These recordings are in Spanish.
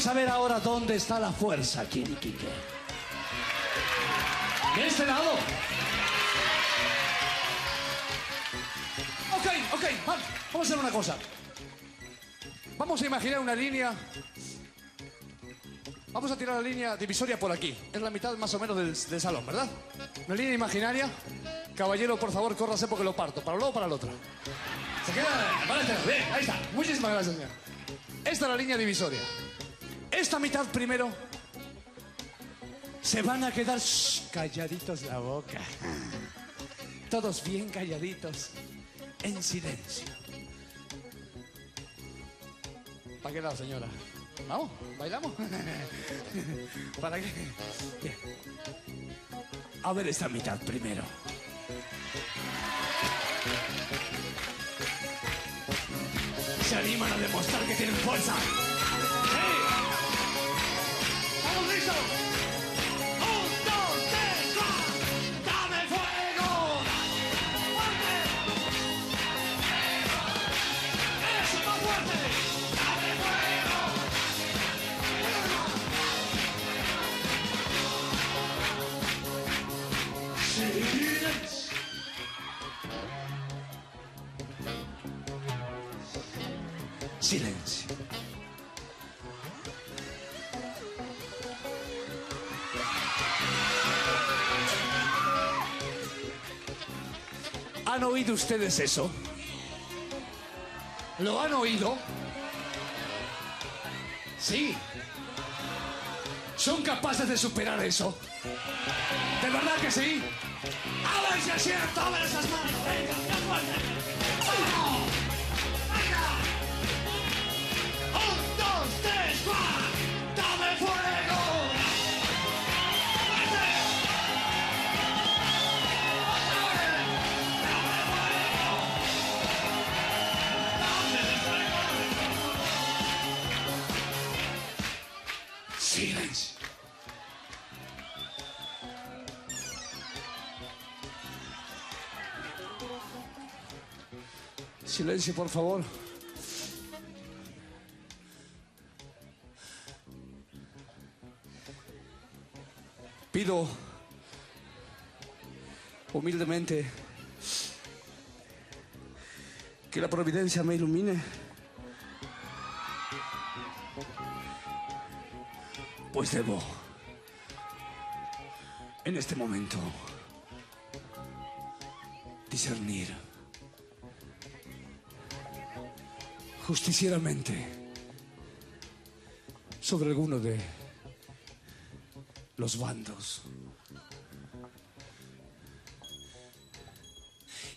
saber ahora dónde está la fuerza aquí. De este lado. Ok, ok, va- vamos a hacer una cosa. Vamos a imaginar una línea. Vamos a tirar la línea divisoria por aquí. Es la mitad más o menos del, salón, ¿verdad? Una línea imaginaria. Caballero, por favor, córrase porque lo parto. Para un lado o para el otro. Se queda. Vale, ahí está. Muchísimas gracias, señor. Esta es la línea divisoria. Esta mitad primero. Se van a quedar calladitos la boca. Todos bien calladitos. En silencio. ¿Para qué lado, señora? ¿Vamos? ¿Bailamos? ¿Para qué? Bien. A ver esta mitad primero. Se animan a demostrar que tienen fuerza. Silencio. ¿Han oído ustedes eso? ¿Lo han oído? Sí. ¿Son capaces de superar eso? ¿De verdad que sí? ¡A ver si es cierto! ¡A ver esas manos! ¡Venga, más fuerte! ¡Vamos! Silencio. Por favor. Pido humildemente que la providencia me ilumine. Pues debo, en este momento, discernir justicieramente sobre alguno de los bandos.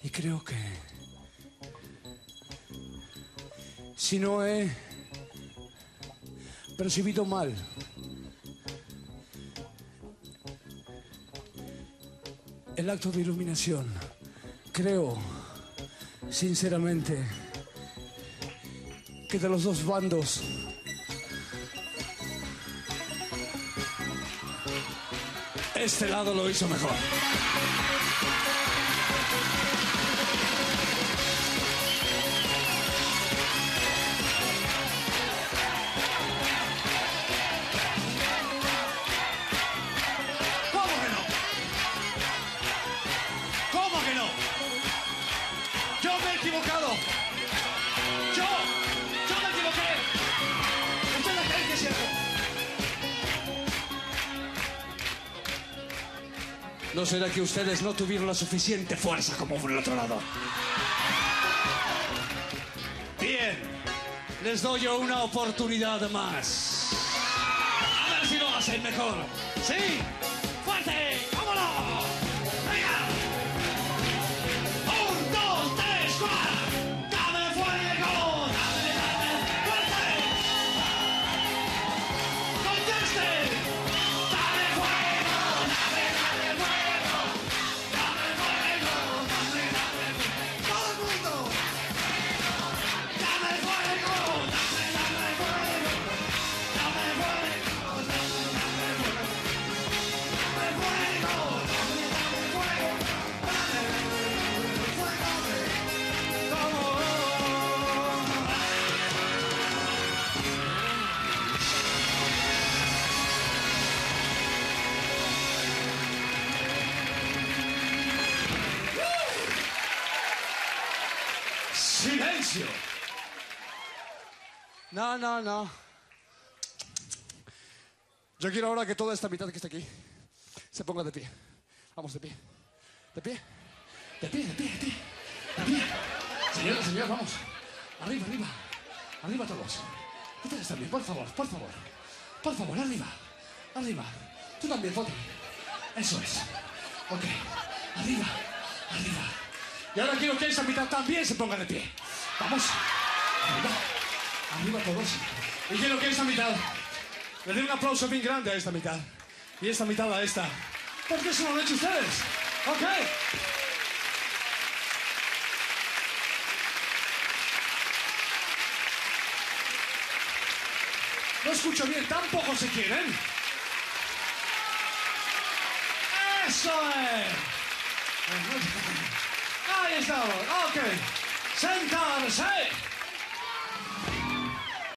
Y creo que si no he percibido mal el acto de iluminación, creo sinceramente que de los dos bandos este lado lo hizo mejor. Equivocado. Yo, yo me equivoqué. Ustedes creen que cierto. ¿No será que ustedes no tuvieron la suficiente fuerza como por el otro lado? Bien, les doy yo una oportunidad más. A ver si lo hacen mejor. ¿Sí? No, no, no. Yo quiero ahora que toda esta mitad que está aquí se ponga de pie. Vamos, de pie. De pie. De pie, de pie, de pie. De pie. Señora, señor, vamos. Arriba, arriba. Arriba todos. Ustedes también, por favor, por favor. Por favor, arriba. Arriba. Tú también, Foti. Eso es. Ok. Arriba, arriba. Y ahora quiero que esa mitad también se ponga de pie. Vamos. Arriba. Arriba todos. Y quiero que esa mitad le dé un aplauso bien grande a esta mitad. Y esta mitad a esta. Porque eso lo han hecho ustedes. Ok. No escucho bien, tampoco se quieren. ¡Eso es! Ahí estamos, ok. センターのシャイ